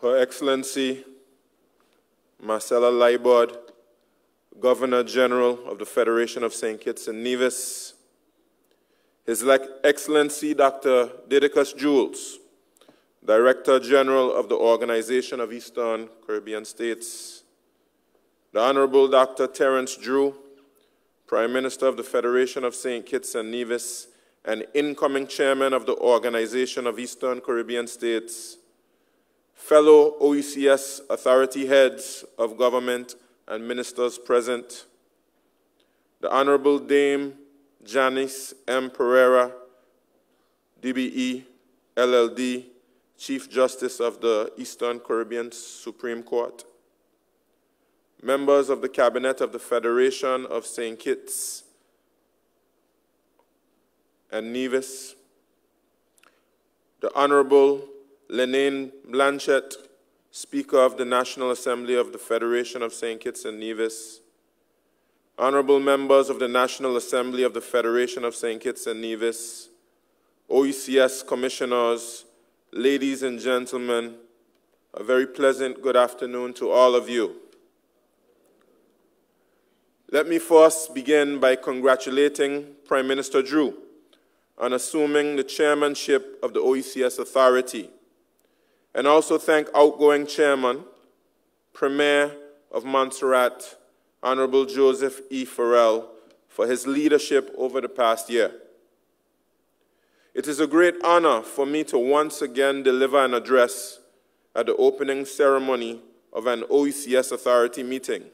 Her Excellency Marcella Liburd, Governor General of the Federation of St. Kitts and Nevis, His Excellency Dr. Didacus Jules, Director General of the Organization of Eastern Caribbean States, the Honorable Dr. Terrance Drew, Prime Minister of the Federation of St. Kitts and Nevis and incoming Chairman of the Organization of Eastern Caribbean States, fellow OECS authority heads of government and ministers present, the Honorable Dame Janice M. Pereira, DBE, LLD, Chief Justice of the Eastern Caribbean Supreme Court, members of the Cabinet of the Federation of St. Kitts and Nevis, the Honorable Lanein Blanchette, Speaker of the National Assembly of the Federation of St. Kitts and Nevis, Honorable members of the National Assembly of the Federation of St. Kitts and Nevis, OECS commissioners, ladies and gentlemen, a very pleasant good afternoon to all of you. Let me first begin by congratulating Prime Minister Drew on assuming the chairmanship of the OECS Authority, and also thank outgoing Chairman, Premier of Montserrat, Honorable Joseph E. Farrell, for his leadership over the past year. It is a great honor for me to once again deliver an address at the opening ceremony of an OECS Authority meeting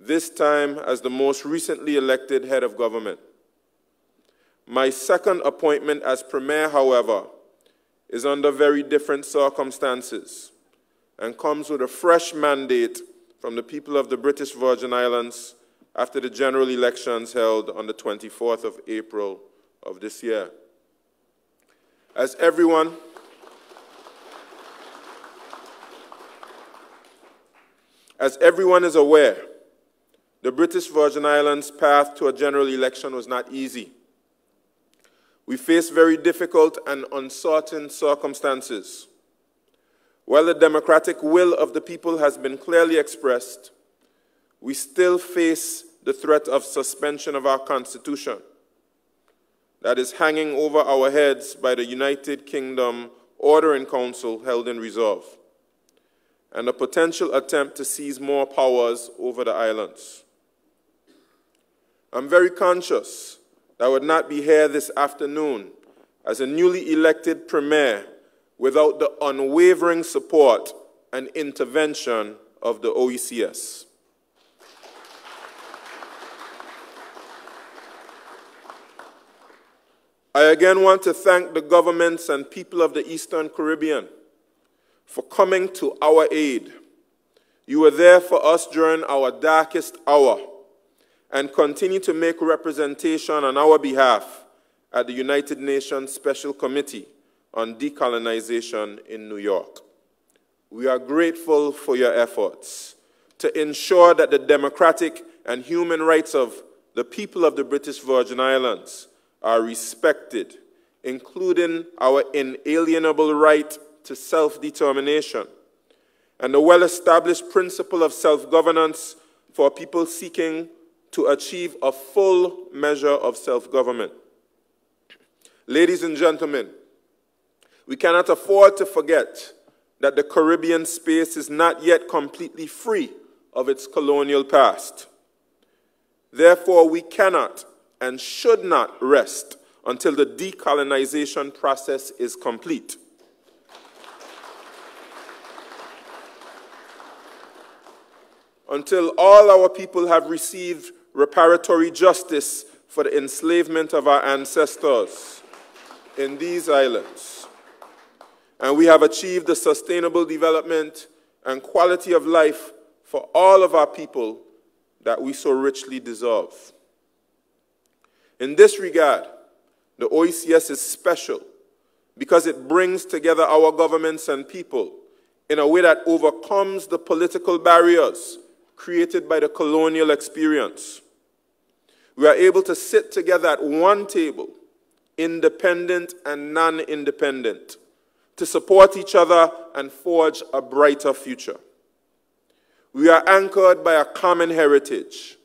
this time as the most recently elected head of government. My second appointment as Premier, however, is under very different circumstances and comes with a fresh mandate from the people of the British Virgin Islands after the general elections held on the 24th of April of this year. As everyone as everyone is aware, the British Virgin Islands' path to a general election was not easy. We face very difficult and uncertain circumstances. While the democratic will of the people has been clearly expressed, we still face the threat of suspension of our Constitution that is hanging over our heads by the United Kingdom Order in Council held in reserve, and a potential attempt to seize more powers over the islands. I'm very conscious that would not be here this afternoon as a newly elected premier without the unwavering support and intervention of the OECS. I again want to thank the governments and people of the Eastern Caribbean for coming to our aid. You were there for us during our darkest hour and continue to make representation on our behalf at the United Nations Special Committee on Decolonization in New York. We are grateful for your efforts to ensure that the democratic and human rights of the people of the British Virgin Islands are respected, including our inalienable right to self-determination and the well-established principle of self-governance for people seeking to achieve a full measure of self government. Ladies and gentlemen, we cannot afford to forget that the Caribbean space is not yet completely free of its colonial past. Therefore, we cannot and should not rest until the decolonization process is complete. Until all our people have received reparatory justice for the enslavement of our ancestors in these islands. And we have achieved the sustainable development and quality of life for all of our people that we so richly deserve. In this regard, the OECS is special because it brings together our governments and people in a way that overcomes the political barriers created by the colonial experience we are able to sit together at one table, independent and non independent, to support each other and forge a brighter future. We are anchored by a common heritage,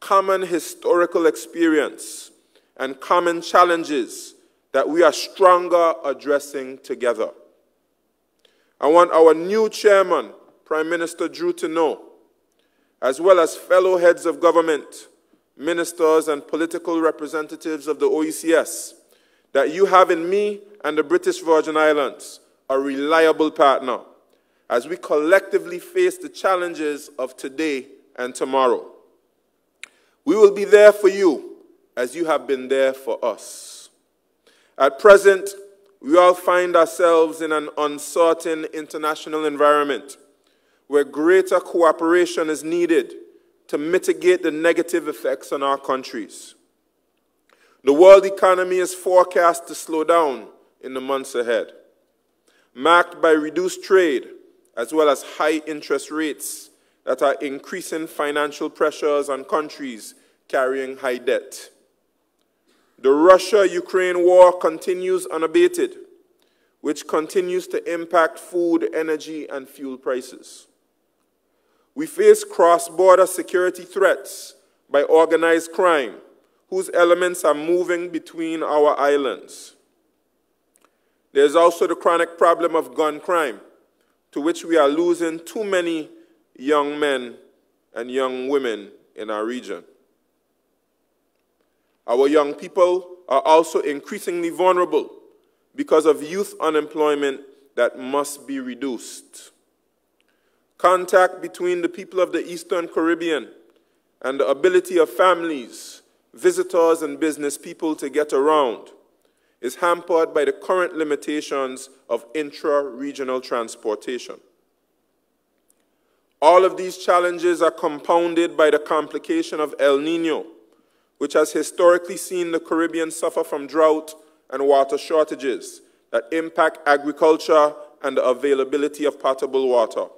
common historical experience, and common challenges that we are stronger addressing together. I want our new chairman, Prime Minister Drew, to know, as well as fellow heads of government, ministers, and political representatives of the OECS, that you have in me and the British Virgin Islands a reliable partner as we collectively face the challenges of today and tomorrow. We will be there for you as you have been there for us. At present, we all find ourselves in an uncertain international environment where greater cooperation is needed to mitigate the negative effects on our countries. The world economy is forecast to slow down in the months ahead, marked by reduced trade as well as high interest rates that are increasing financial pressures on countries carrying high debt. The Russia Ukraine war continues unabated, which continues to impact food, energy, and fuel prices. We face cross border security threats by organized crime, whose elements are moving between our islands. There's also the chronic problem of gun crime, to which we are losing too many young men and young women in our region. Our young people are also increasingly vulnerable because of youth unemployment that must be reduced. Contact between the people of the Eastern Caribbean and the ability of families, visitors, and business people to get around is hampered by the current limitations of intra-regional transportation. All of these challenges are compounded by the complication of El Nino, which has historically seen the Caribbean suffer from drought and water shortages that impact agriculture and the availability of potable water.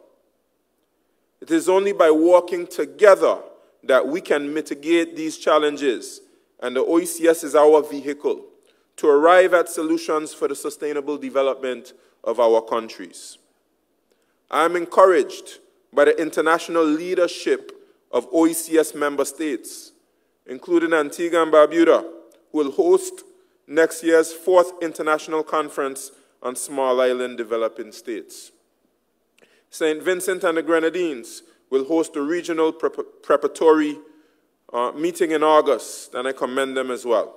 It is only by working together that we can mitigate these challenges, and the OECS is our vehicle to arrive at solutions for the sustainable development of our countries. I am encouraged by the international leadership of OECS member states, including Antigua and Barbuda, who will host next year's fourth international conference on small island developing states. St. Vincent and the Grenadines will host a regional preparatory uh, meeting in August, and I commend them as well.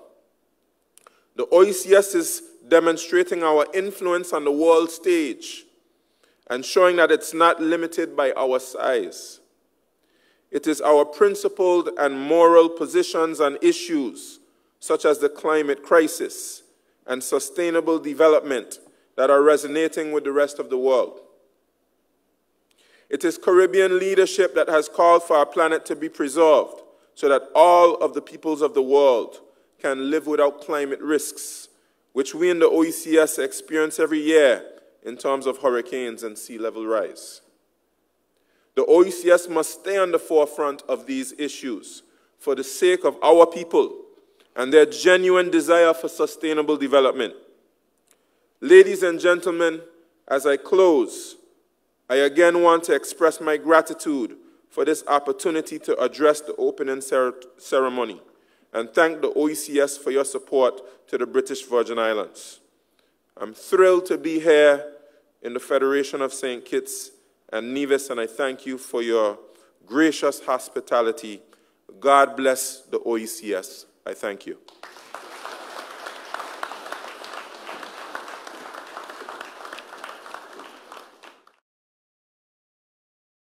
The OECS is demonstrating our influence on the world stage and showing that it's not limited by our size. It is our principled and moral positions on issues such as the climate crisis and sustainable development that are resonating with the rest of the world. It is Caribbean leadership that has called for our planet to be preserved so that all of the peoples of the world can live without climate risks, which we in the OECS experience every year in terms of hurricanes and sea level rise. The OECS must stay on the forefront of these issues for the sake of our people and their genuine desire for sustainable development. Ladies and gentlemen, as I close, I again want to express my gratitude for this opportunity to address the opening ceremony and thank the OECS for your support to the British Virgin Islands. I'm thrilled to be here in the Federation of St. Kitts and Nevis, and I thank you for your gracious hospitality. God bless the OECS. I thank you.